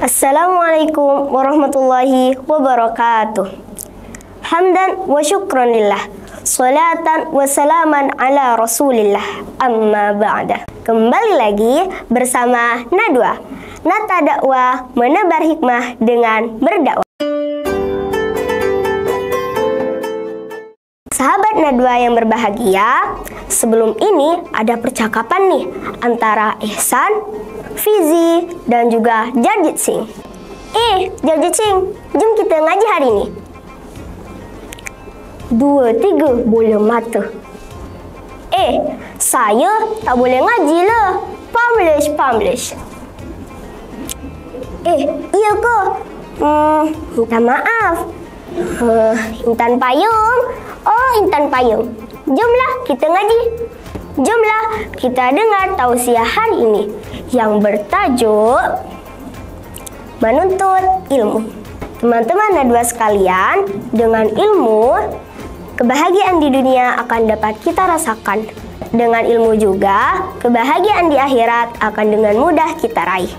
Assalamualaikum warahmatullahi wabarakatuh. Hamdan wa syukran lillah. Salatan wa salaman ala rasulillah Amma ba'da Kembali lagi bersama Nadwa Nata dakwah menebar hikmah dengan berdakwah Sahabat Nadwa yang berbahagia, sebelum ini ada percakapan nih antara Ihsan, Fizi, dan juga Jarjit Singh. Eh, Jarjit Singh, jom kita ngaji hari ini. Dua, tiga, boleh mata. Eh, saya tak boleh ngaji lah. Publish, publish. Eh, iya ke? Hmm, minta maaf. Uh, Intan Payung. Oh, Intan Payung. Jomlah kita ngaji. Jomlah kita dengar tausiah hari ini yang bertajuk Menuntut Ilmu. Teman-teman Nadwa sekalian, dengan ilmu, kebahagiaan di dunia akan dapat kita rasakan. Dengan ilmu juga, kebahagiaan di akhirat akan dengan mudah kita raih.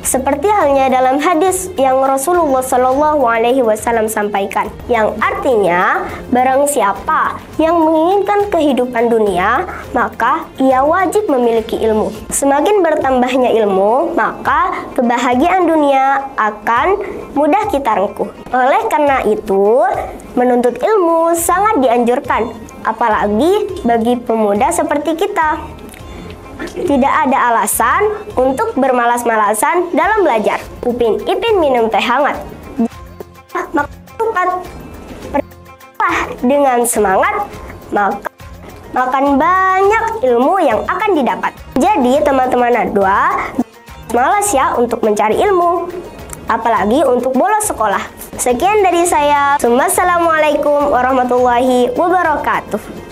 Seperti halnya dalam hadis yang Rasulullah Shallallahu Alaihi Wasallam sampaikan, yang artinya barang siapa yang menginginkan kehidupan dunia, maka ia wajib memiliki ilmu. Semakin bertambahnya ilmu, maka kebahagiaan dunia akan mudah kita rengkuh. Oleh karena itu, menuntut ilmu sangat dianjurkan, apalagi bagi pemuda seperti kita tidak ada alasan untuk bermalas-malasan dalam belajar. Upin Ipin minum teh hangat. Maka dengan semangat, maka makan banyak ilmu yang akan didapat. Jadi teman-teman Nadwa, malas ya untuk mencari ilmu. Apalagi untuk bolos sekolah. Sekian dari saya. Assalamualaikum warahmatullahi wabarakatuh.